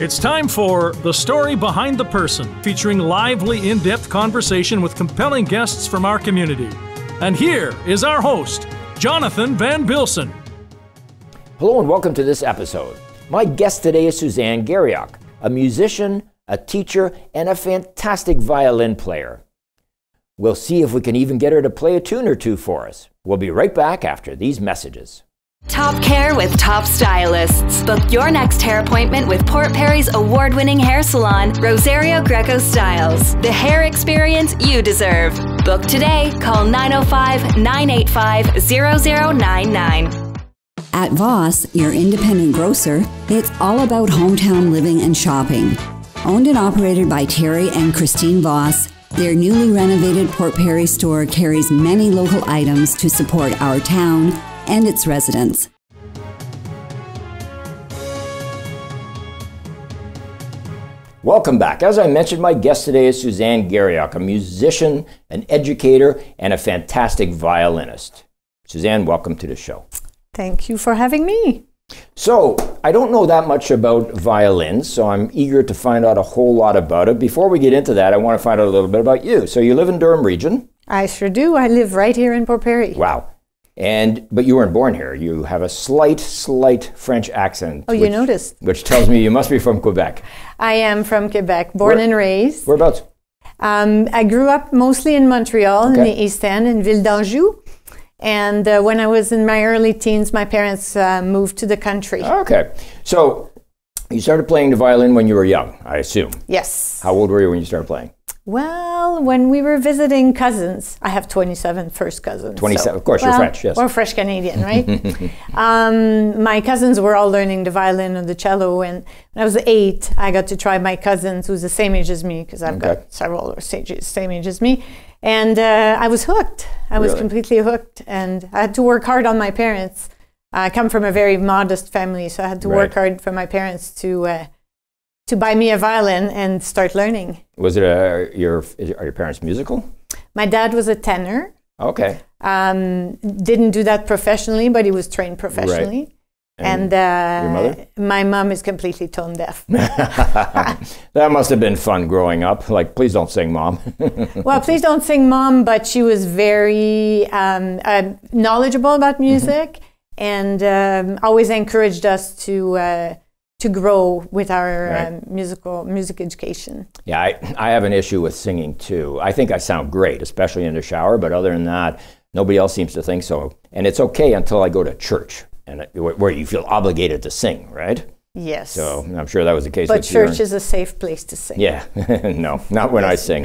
It's time for The Story Behind the Person, featuring lively, in depth conversation with compelling guests from our community. And here is our host, Jonathan Van Bilsen. Hello and welcome to this episode. My guest today is Suzanne Garriock, a musician, a teacher, and a fantastic violin player. We'll see if we can even get her to play a tune or two for us. We'll be right back after these messages. Top care with top stylists. Book your next hair appointment with Port Perry's award winning hair salon, Rosario Greco Styles. The hair experience you deserve. Book today. Call 905 985 0099. At Voss, your independent grocer, it's all about hometown living and shopping. Owned and operated by Terry and Christine Voss, their newly renovated Port Perry store carries many local items to support our town and its residents. Welcome back. As I mentioned, my guest today is Suzanne Garriock, a musician, an educator, and a fantastic violinist. Suzanne, welcome to the show. Thank you for having me. So, I don't know that much about violins, so I'm eager to find out a whole lot about it. Before we get into that, I want to find out a little bit about you. So, you live in Durham Region? I sure do. I live right here in Port Perry. Wow. And but you weren't born here. You have a slight, slight French accent. Oh, you which, noticed. Which tells me you must be from Quebec. I am from Quebec, born Where- and raised. Whereabouts? Um, I grew up mostly in Montreal, in the East End, in Ville d'Anjou. And uh, when I was in my early teens, my parents uh, moved to the country. Okay. So you started playing the violin when you were young, I assume. Yes. How old were you when you started playing? Well, when we were visiting cousins, I have 27 first cousins. 27 of course, you're French, yes. We're French Canadian, right? um, my cousins were all learning the violin and the cello. And when I was eight, I got to try my cousins, who's the same age as me, because I've Okay. got several or same age, as me. And uh, I was hooked. I was completely hooked. And I had to work hard on my parents. I come from a very modest family, so I had to work hard for my parents to. Uh, to buy me a violin and start learning. Was it a, your are your parents musical? My dad was a tenor. Okay. Um, didn't do that professionally, but he was trained professionally. Right. And, uh, your mother? My mom is completely tone deaf. that must have been fun growing up. Like, please don't sing, mom. well, please don't sing, mom, but she was very um, uh, knowledgeable Mm-hmm. about music and um, always encouraged us to uh, to grow with our Right. um, musical music education. yeah, I, I have an issue with singing too. I think I sound great, especially in the shower, but other than that, nobody else seems to think so. And it's okay until I go to church, and it, where you feel obligated to sing, right? Yes. So I'm sure that was the case. but church is a safe place to sing. Yeah, no, not when I sing.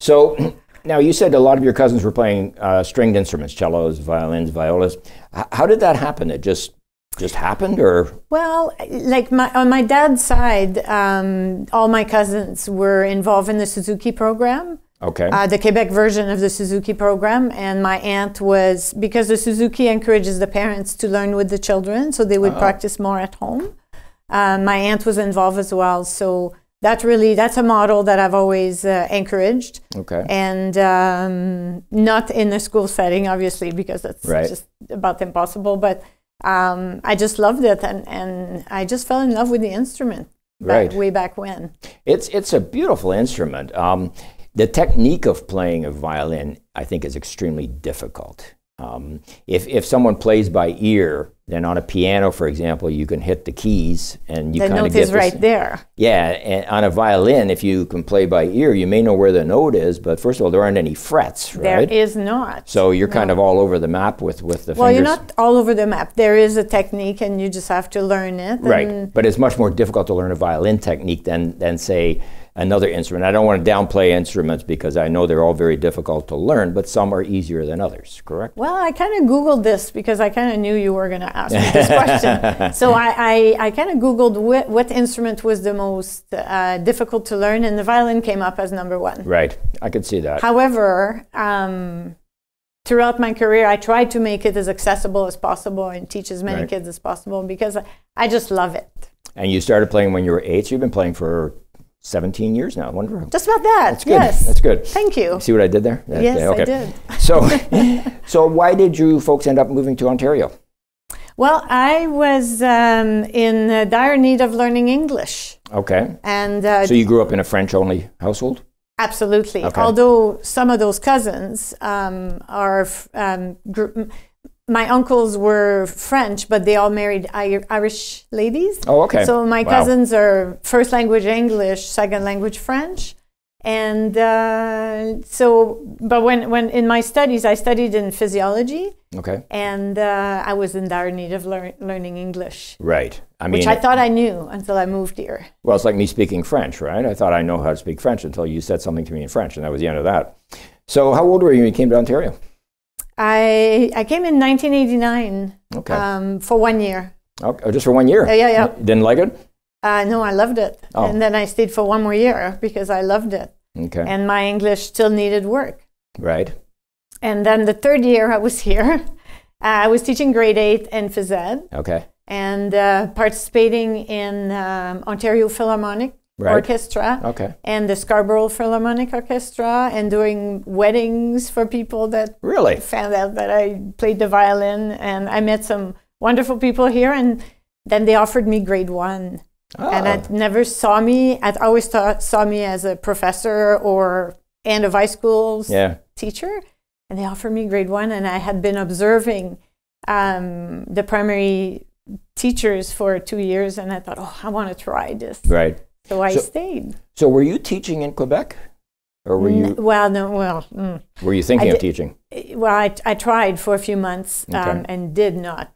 So now you said a lot of your cousins were playing uh, stringed instruments, cellos, violins, violas. H- how did that happen? It just just happened, or Well, like my, on my dad's side, um, all my cousins were involved in the Suzuki program, okay, uh, the Quebec version of the Suzuki program. And my aunt was, because the Suzuki encourages the parents to learn with the children, so they would practice more at home. Uh, my aunt was involved as well. So that really, that's a model that I've always uh, encouraged. okay, And um, not in a school setting, obviously, because that's Right. just about impossible. But um, I just loved it, and, and I just fell in love with the instrument back, Right. way back when. it's it's a beautiful instrument. Um, the technique of playing a violin, I think, is extremely difficult. Um, if if someone plays by ear, then on a piano, for example, you can hit the keys and you kind of note get is the right there. Yeah, and on a violin, if you can play by ear, you may know where the note is, but first of all, there aren't any frets, right? There is not. so you're kind of all over the map with, with the well, fingers. you're not all over the map. There is a technique, and you just have to learn it. right, but it's much more difficult to learn a violin technique than, than say, another instrument. I don't want to downplay instruments because I know they're all very difficult to learn, but some are easier than others, correct? Well, I kind of Googled this because I kind of knew you were going to ask me this question. so I, I, I kind of Googled what, what instrument was the most uh, difficult to learn, and the violin came up as number one. Right, I could see that. However, um, throughout my career, I tried to make it as accessible as possible and teach as many Right. kids as possible because I just love it. And you started playing when you were eight, so you've been playing for 17 years now. Wonderful. Just about that. That's good. Yes. That's good. Thank you. See what I did there? That- Yes, yeah, I did. So, so why did you folks end up moving to Ontario? Well, I was um, in uh, dire need of learning English. Okay. And uh, So you grew up in a French only household? Absolutely. Okay. Although some of those cousins um, are, um, my uncles were French, but they all married I- Irish ladies. Oh, okay. So my Wow. cousins are first language English, second language French. And uh, so, but when, when in my studies, I studied in physiology Okay. and uh, I was in dire need of lear- learning English, Right. I mean, which I thought I knew until I moved here. well, it's like me speaking French, right? I thought I know how to speak French until you said something to me in French, and that was the end of that. So, how old were you when you came to Ontario? I, I came in 1989 Okay. um, for one year. okay. oh, Just for one year? Yeah, yeah, yeah. Didn't like it? Uh, no, I loved it. Oh. And then I stayed for one more year because I loved it. Okay. And my English still needed work. right. And then the third year I was here, uh, I was teaching grade eight and phys ed Okay. and uh, participating in um, Ontario Philharmonic Right. Orchestra Okay. and the Scarborough Philharmonic Orchestra and doing weddings for people that Really? found out that I played the violin. And I met some wonderful people here. And then they offered me grade one. and Oh. I never saw me. I always thought, saw me as a professor or and of high school s- Yeah. teacher. And they offered me grade one, and I had been observing um, the primary teachers for two years, and I thought, oh, I want to try this. Right. So I So- stayed. So, were you teaching in Quebec, or were N- you well, no, well, mm. were you thinking of teaching? well, I, I tried for a few months um, and did not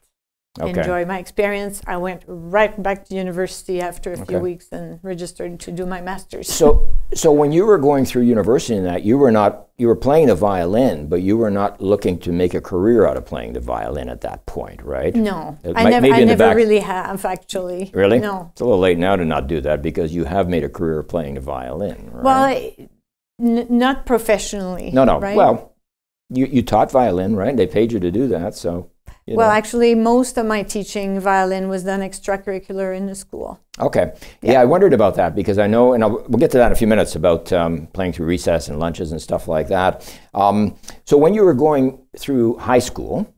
Okay. enjoy my experience. I went right back to university after a few Okay. weeks and registered to do my master's. So, so when you were going through university and that, you were not you were playing the violin, but you were not looking to make a career out of playing the violin at that point, right? No, It I might- never, maybe I never really have actually. Really? No. It's a little late now to not do that because you have made a career playing the violin, right? Well, I- n- not professionally. no, no. Right? Well, you, you taught violin, right? They paid you to do that, so. You well, know. actually, most of my teaching violin was done extracurricular in the school. Okay. Yeah. I wondered about that because I know, and I'll, we'll get to that in a few minutes about um, playing through recess and lunches and stuff like that. Um, so when you were going through high school,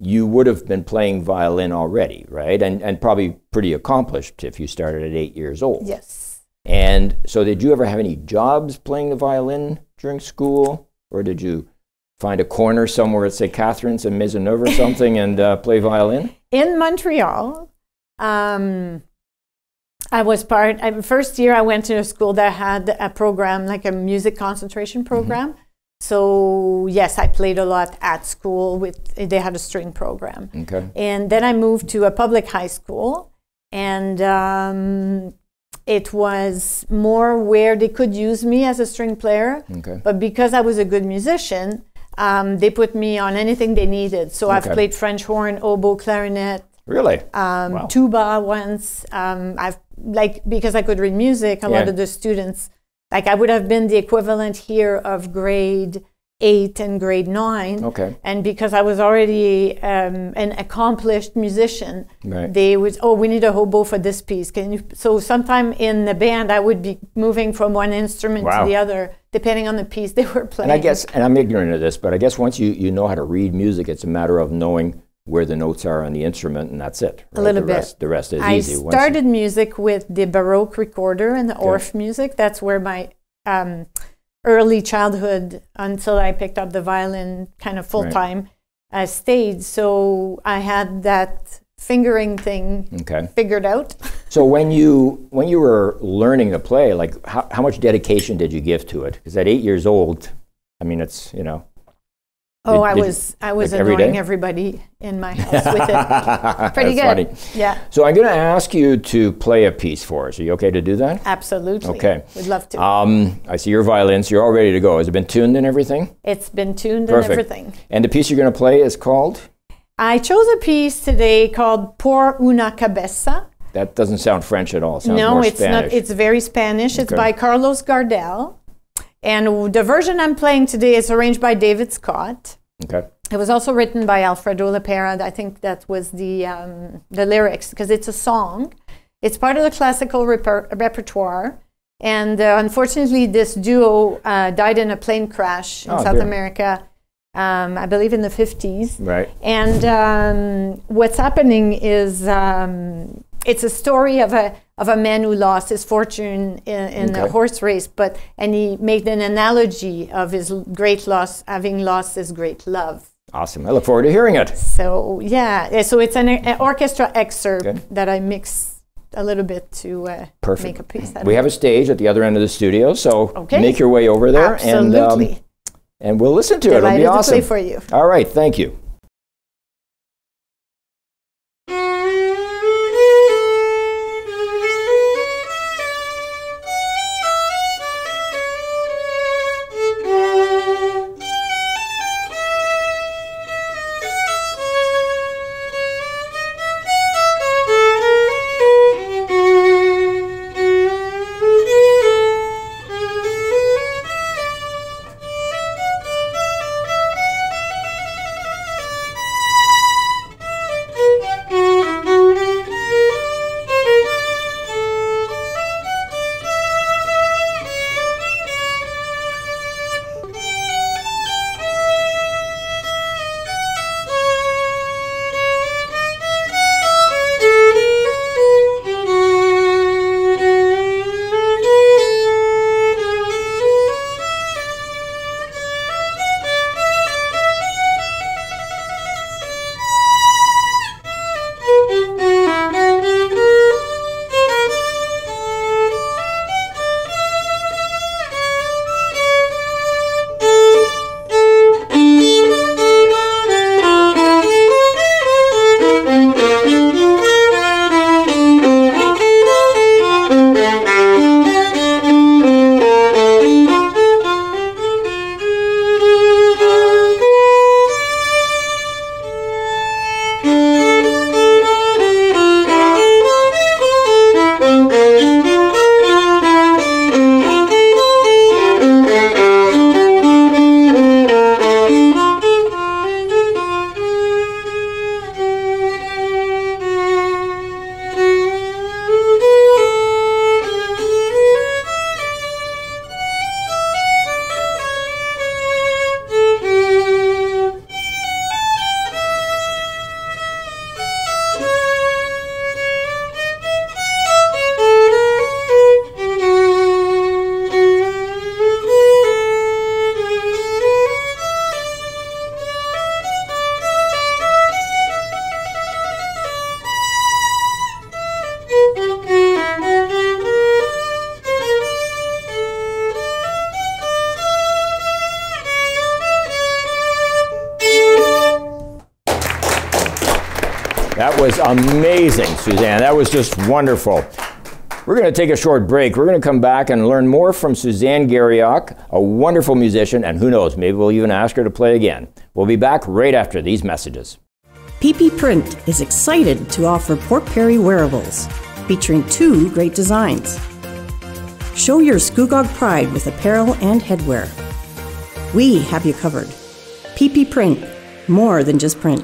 you would have been playing violin already, right? And, and probably pretty accomplished if you started at eight years old. Yes. And so did you ever have any jobs playing the violin during school? Or did you find a corner somewhere at, say, Catherine's and Maisonneuve or something and uh, play violin? In Montreal, um, I was part. I, first year, I went to a school that had a program like a music concentration Mm-hmm. program. So yes, I played a lot at school. With they had a string program. Okay. And then I moved to a public high school, and um, it was more where they could use me as a string player. Okay. But because I was a good musician, um, they put me on anything they needed. So I've played French horn, oboe, clarinet, Really? um, Wow. tuba once. Um, I've like because I could read music. A lot of the students, like I would have been the equivalent here of grade eight and grade nine. Okay. And because I was already um, an accomplished musician, Right. they would, oh, we need a hobo for this piece. Can you? So sometime in the band, I would be moving from one instrument Wow. to the other, depending on the piece they were playing. And I guess, and I'm ignorant of this, but I guess once you, you know how to read music, it's a matter of knowing where the notes are on the instrument, and that's it. A little the bit. Rest, the rest is I easy. You- started music with the Baroque recorder and the Orff music. That's where my um, early childhood, until I picked up the violin kind of full time, uh, stayed. So I had that fingering thing okay. figured out. So when you when you were learning to play, like how, how much dedication did you give to it? Because at eight years old, I mean, it's you know. Oh, I was I was like annoying day? everybody in my house with it. Pretty That's good. funny. Yeah, So I'm going to ask you to play a piece for us. Are you okay to do that? absolutely. Okay. We'd love to. Um, I see your violins. you're all ready to go. Has it been tuned and everything? it's been tuned Perfect. and everything. And the piece you're going to play is called? I chose a piece today called Por una cabeza. That doesn't sound French at all. It sounds no, it's Spanish. not. It's very Spanish. It's by Carlos Gardel, and the version I'm playing today is arranged by David Scott. Okay. It was also written by Alfredo Lepera. I think that was the um, the lyrics because it's a song. It's part of the classical reper- repertoire. And uh, unfortunately, this duo uh, died in a plane crash in Oh, South dear. America, um, I believe in the 50s. Right. And um, what's happening is um, it's a story of a of a man who lost his fortune in, in Okay. a horse race, but and he made an analogy of his great loss, having lost his great love. Awesome. I look forward to hearing it. So yeah, so it's an, an orchestra excerpt Good. that I mix a little bit to uh, Perfect. make a piece. We have a stage at the other end of the studio, so Okay. make your way over there and um, and we'll listen to it. It'll Delighted be awesome. for you. All right, thank you. Amazing, Suzanne. That was just wonderful. We're going to take a short break. We're going to come back and learn more from Suzanne Garriock, a wonderful musician, and who knows, maybe we'll even ask her to play again. We'll be back right after these messages. PP Print is excited to offer Port Perry wearables, featuring two great designs. Show your Scugog pride with apparel and headwear. We have you covered. PP Print, more than just print.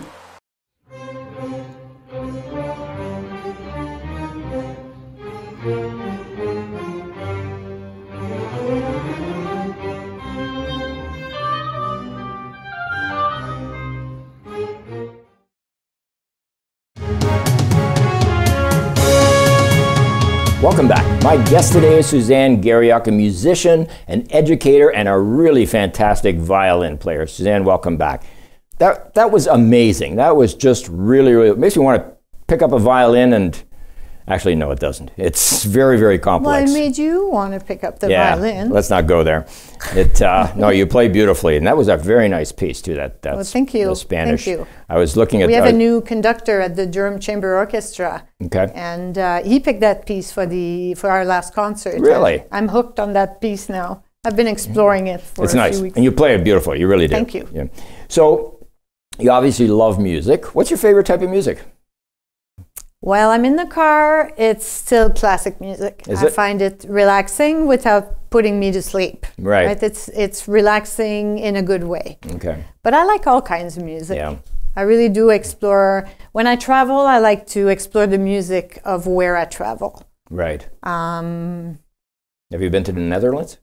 My guest today is Suzanne Garriock, a musician, an educator, and a really fantastic violin player. Suzanne, welcome back. That that was amazing. That was just really, really it makes me want to pick up a violin and actually no, it doesn't. It's very, very Well, complex. it made you want to pick up the yeah, violin. let's not go there. It uh, no, you play beautifully, and that was a very nice piece too. That that's Well, thank you. Spanish. Thank you. I was looking at. we have uh, a new conductor at the Durham Chamber Orchestra, Okay. and uh, he picked that piece for the for our last concert. Really? I, am hooked on that piece now. I've been exploring it for It's a nice, few weeks. and you play it beautifully. You really do. Thank you. Yeah. So, you obviously love music. What's your favorite type of music? While I'm in the car, it's still classic music. Is I it? find it relaxing without putting me to sleep. Right. It's it's relaxing in a good way. Okay. But I like all kinds of music. Yeah. I really do explore. When I travel, I like to explore the music of where I travel. Right. Um, Have you been to the Netherlands?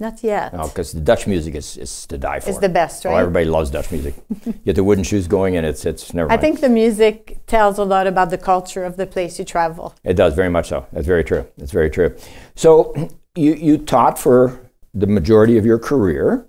Not yet. Oh, because the Dutch music is, is to die for. It's the best, Oh, right? everybody loves Dutch music. you get the wooden shoes going, and it's it's never. I mind. think the music tells a lot about the culture of the place you travel. It does very much so. That's very true. That's very true. So you you taught for the majority of your career.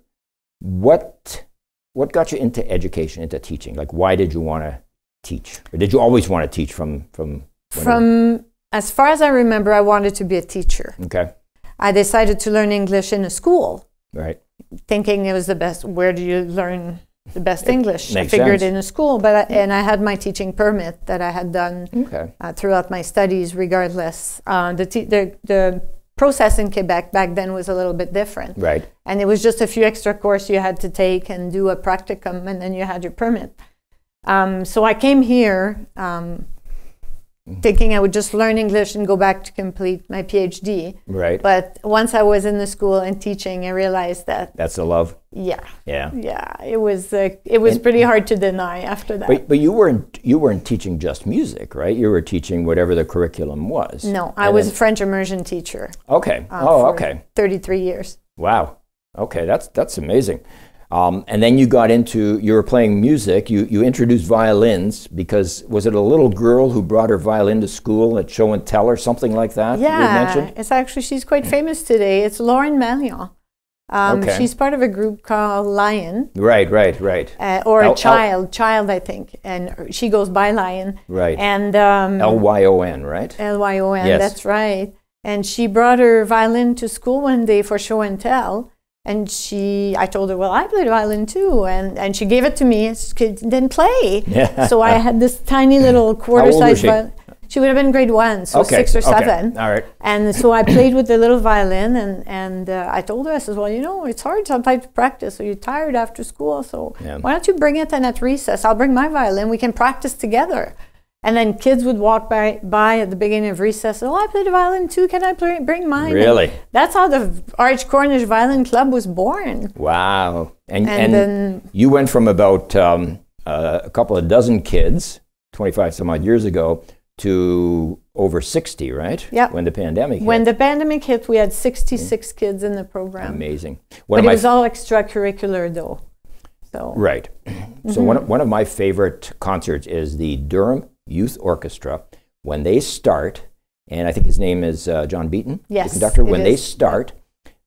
What what got you into education, into teaching? Like, why did you want to teach, or did you always want to teach from from? From as far as I remember, I wanted to be a teacher. okay, I decided to learn English in a school, right, thinking it was the best. Where do you learn the best English? I figured sense. in a school, but I, and I had my teaching permit that I had done okay, uh, throughout my studies. Regardless, uh, the, te- the the process in Quebec back then was a little bit different, right, and it was just a few extra courses you had to take and do a practicum, and then you had your permit. Um, so I came here um, thinking I would just learn English and go back to complete my PhD. right. But once I was in the school and teaching, I realized that That's the love. yeah, Yeah. yeah, it was uh, it was pretty hard to deny after that. But, but you weren't you weren't teaching just music, right? You were teaching whatever the curriculum was. no, I And was a French immersion teacher. okay. uh, oh, okay. 33 years. Wow. Okay, that's that's amazing. Um, and then you got into you were playing music. You you introduced violins because was it a little girl who brought her violin to school at show and tell or something like that? you Yeah, it's actually she's quite famous today. It's Lauren Malion. Um, Okay. She's part of a group called Lion, Right, right, right. uh, or L- a L- child, child, I think, and she goes by Lion. Right. And um, L Y O N, right? L Y O N. Yes. That's right. And she brought her violin to school one day for show and tell. And she, I told her, well, I played violin too, and and she gave it to me. and She could then play. Yeah. So I had this tiny little quarter-sized she? violin. She would have been grade one, so okay. six or seven. okay. All right. And so I played with the little violin, and and uh, I told her, I said, well, you know, it's hard sometimes to practice. So you're tired after school, so Yeah. why don't you bring it in at recess? I'll bring my violin. We can practice together. And then kids would walk by by at the beginning of recess. Oh, I played the violin too. Can I play, bring mine? And Really? that's how the R.H. Cornish Violin Club was born. Wow. And, And and, then- you went from about um, uh, a couple of dozen kids, 25 some odd years ago, to over 60, right? Yep. When the pandemic When hit. the pandemic hit, we had 66 kids in the program. Amazing. One But it was all extracurricular though. So Right. So one of, one of my favorite concerts is the Durham Youth Orchestra. When they start, and I think his name is uh, John Beaton, Yes, the conductor. When they start,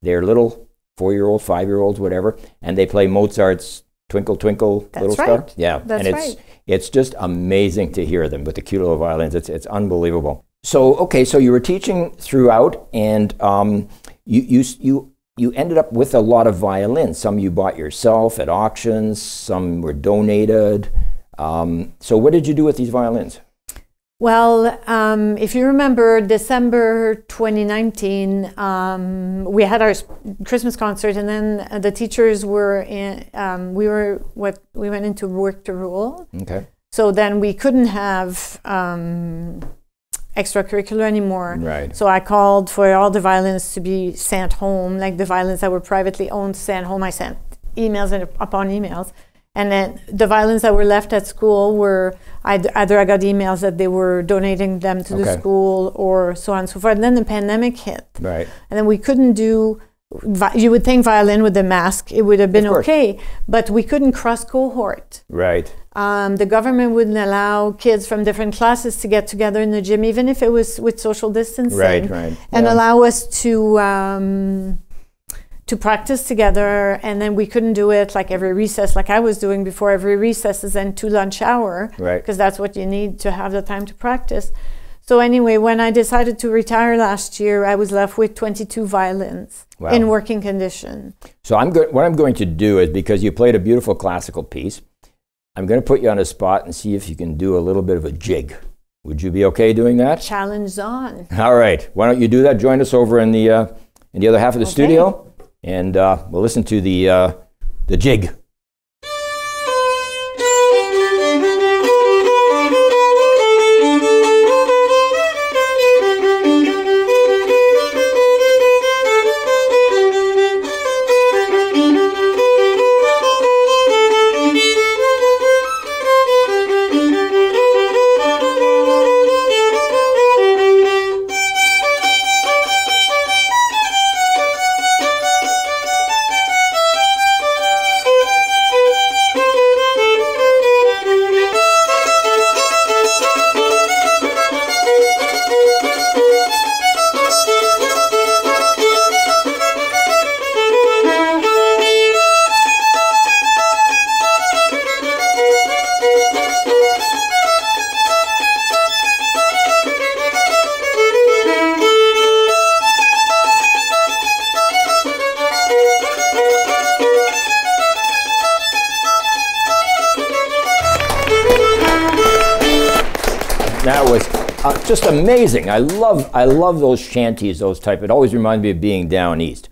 they're little four-year-old, five-year-olds, whatever, and they play Mozart's "Twinkle Twinkle That's Little right. Star." Yeah, That's and it's right. it's just amazing to hear them with the cute little violins. It's it's unbelievable. So okay, so you were teaching throughout, and um, you you you you ended up with a lot of violins. Some you bought yourself at auctions. Some were donated. Um, so what did you do with these violins? Well, um, if you remember December 2019, um, we had our Christmas concert, and then uh, the teachers were in. Um, we were what we went into work to rule. Okay. So then we couldn't have um, extracurricular anymore. Right. So I called for all the violins to be sent home, like the violins that were privately owned sent home. I sent emails and upon emails. And then the violins that were left at school were I'd, either I got emails that they were donating them to the school or so on and so forth. And then the pandemic hit. Right. And then we couldn't do, you would think violin with the mask, it would have been okay, but we couldn't cross cohort. Right. Um, the government wouldn't allow kids from different classes to get together in the gym, even if it was with social distancing, Right, right, and yeah. allow us to um, to practice together. And then we couldn't do it like every recess, like I was doing before every recess, is then two lunch hour, Right. Because that's what you need to have the time to practice. So anyway, when I decided to retire last year, I was left with 22 violins Wow. in working condition. So I'm go- what I'm going to do is because you played a beautiful classical piece, I'm going to put you on a spot and see if you can do a little bit of a jig. Would you be okay doing that? Challenge on. All right. Why don't you do that? Join us over in the uh, in the other half of the studio, and uh, we'll listen to the uh, the jig. Just amazing. I love I love those shanties, those type. It always reminds me of being down east.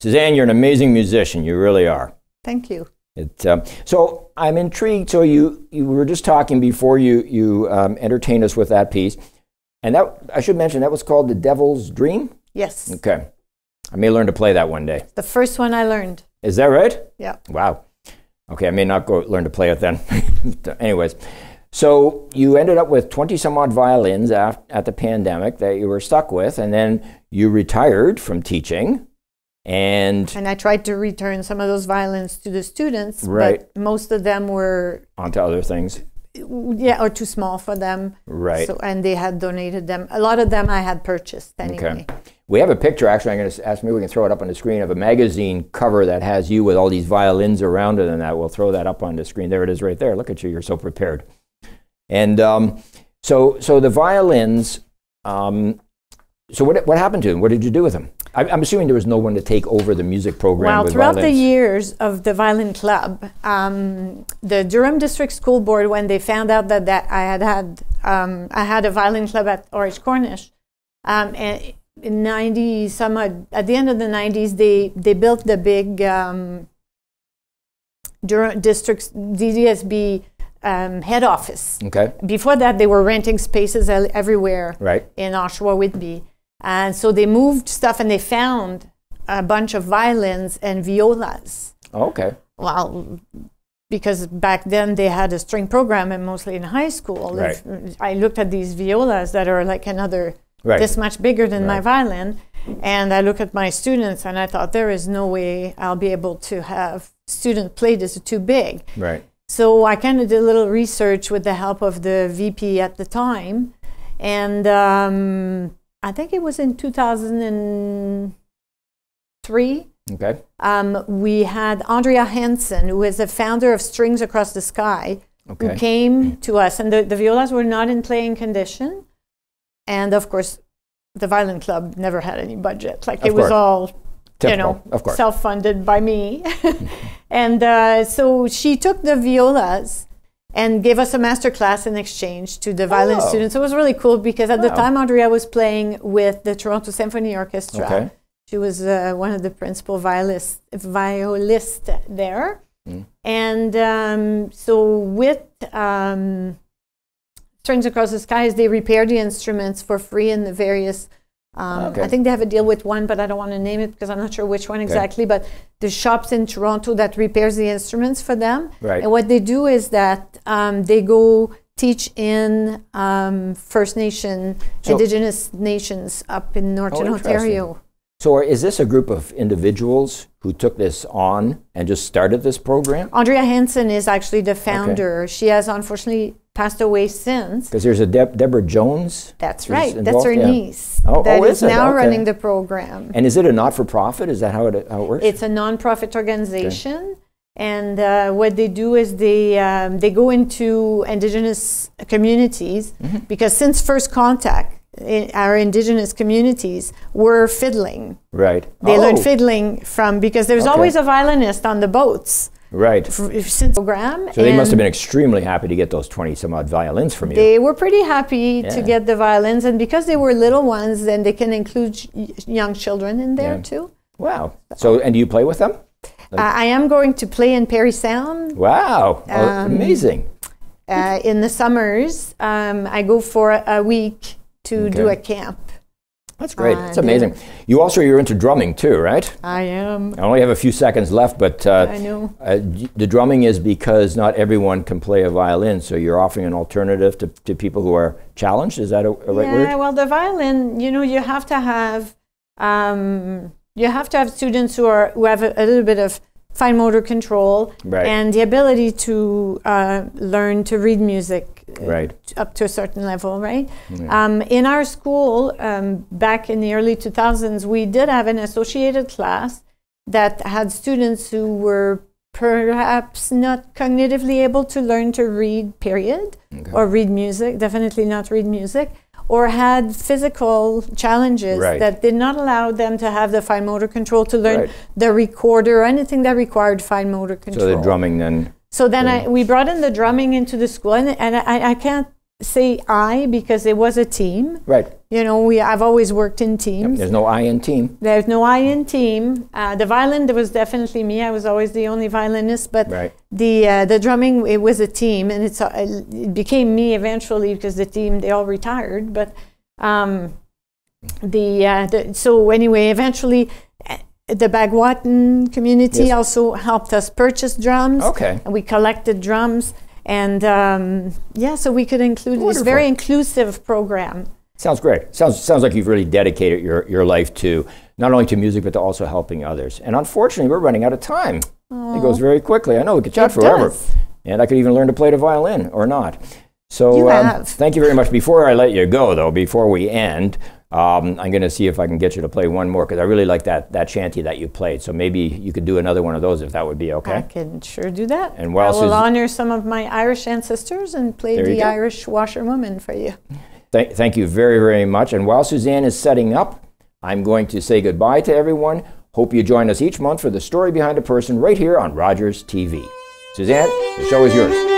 Suzanne, you're an amazing musician. You really are. Thank you. It, um, so I'm intrigued. So you you were just talking before you you um, entertained us with that piece, and that I should mention that was called "The Devil's Dream." Yes. Okay, I may learn to play that one day. The first one I learned. Is that right? Yeah. Wow. Okay, I may not go learn to play it then. Anyways, so you ended up with 20 some odd violins af- at the pandemic that you were stuck with, and then you retired from teaching. And And I tried to return some of those violins to the students, Right. but most of them were, onto other things. yeah, or too small for them. Right. So, and they had donated them. A lot of them I had purchased anyway. Okay. We have a picture, actually, I'm going to ask maybe we can throw it up on the screen of a magazine cover that has you with all these violins around it and that. We'll throw that up on the screen. There it is right there. Look at you. You're so prepared. And um, so, so the violins, um, so what, what happened to them? What did you do with them? I, I'm assuming there was no one to take over the music program Well, throughout the years of the violin club, um, the Durham District School Board, when they found out that, that I had had um, I had a violin club at R.H. Cornish, um, and in ninety some odd- at the end of the nineties, they they built the big um, Durham District's DDSB um, head office. Okay, Before that, they were renting spaces el- everywhere right. in Oshawa Whitby. And so they moved stuff and they found a bunch of violins and violas. Okay, Well, because back then they had a string program and mostly in high school. If- I looked at these violas that are like another Right. this much bigger than my violin. And I look at my students and I thought there is no way I'll be able to have student play this too big. right. So I kind of did a little research with the help of the VP at the time, and um, I think it was in 2003. Okay, Um, we had Andrea Hansen, who is the founder of Strings Across the Sky, who came to us, and the, the violas were not in playing condition, and of course, the violin club never had any budget. Like Of it was course. all you know, of course. self-funded by me. and uh, so she took the violas and gave us a master class in exchange to the violin Oh. students. It was really cool because at the time Andrea was playing with the Toronto Symphony Orchestra. Okay. She was uh, one of the principal violist, violists there. Mm. And um, so with um, Strings Across the Skies, they repair the instruments for free in the various. Um, Okay. I think they have a deal with one, but I don't want to name it because I'm not sure which one exactly. But the shops in Toronto that repairs the instruments for them. Right. And what they do is that um, they go teach in um, First Nation, So- Indigenous nations up in Northern Oh. Ontario. So is this a group of individuals who took this on and just started this program? Andrea Hansen is actually the founder. She has unfortunately passed away since. Because there's a Deb- Deborah Jones. That's right. That's her Yeah. niece Oh, that oh, is is now Okay. running the program. And is it a not-for-profit? Is that how it, how it works? It's a nonprofit organization, and uh, what they do is they um, they go into indigenous communities Mm-hmm. because since first contact, i our indigenous communities were fiddling. right. They learned Oh, fiddling from because there's Okay. always a violinist on the boats Right. f- since program. So they must have been extremely happy to get those 20 some odd violins from you. They were pretty happy to get the violins, and because they were little ones, then they can include young children in there Yeah. too. wow. So, and do you play with them? Uh, I am going to play in Parry Sound Wow. Oh, Um, amazing. uh, in the summers. Um, I go for a, a week to do a camp. That's great. uh, That's amazing. You also, you're into drumming too, right? I am. I only have a few seconds left, but uh, I know. uh, the drumming is because not everyone can play a violin, so you're offering an alternative to, to people who are challenged. Is that a, a right yeah, word? Yeah. Well, the violin, you know, you have to have um, you have to have students who are who have a, a little bit of fine motor control Right. and the ability to uh, learn to read music uh, Right. up to a certain level, right? Um, in our school, um, back in the early 2000s, we did have an associated class that had students who were perhaps not cognitively able to learn to read, period, or read music, definitely not read music, or had physical challenges Right. that did not allow them to have the fine motor control to learn Right. the recorder or anything that required fine motor control. So the drumming then. So then I, we brought in the drumming into the school, and, and I, I can't say I because it was a team. Right. You know, we I've always worked in teams. There's no I in team. There's no I in team. Uh, the violin, there was definitely me. I was always the only violinist, but Right. the uh, the drumming, it was a team, and it's uh, it became me eventually because the team they all retired. But um, the, uh, the so anyway, eventually. The Baagwating community Yes. also helped us purchase drums. Okay. And we collected drums, and um, yeah, so we could include this very inclusive program. Sounds great. Sounds sounds like you've really dedicated your, your life to not only to music but to also helping others. And unfortunately, we're running out of time. It goes very quickly. I know we could chat It forever, does. and I could even learn to play the violin or not. So You um, thank you very much. Before I let you go, though, before we end, um, I'm going to see if I can get you to play one more because I really like that that shanty that you played. So maybe you could do another one of those if that would be okay. I can sure do that. And while I will honor some of my Irish ancestors and play the go. Irish washerwoman for you. Th- thank you very, very much. And while Suzanne is setting up, I'm going to say goodbye to everyone. Hope you join us each month for the story behind a person right here on Rogers TV. Suzanne, the show is yours.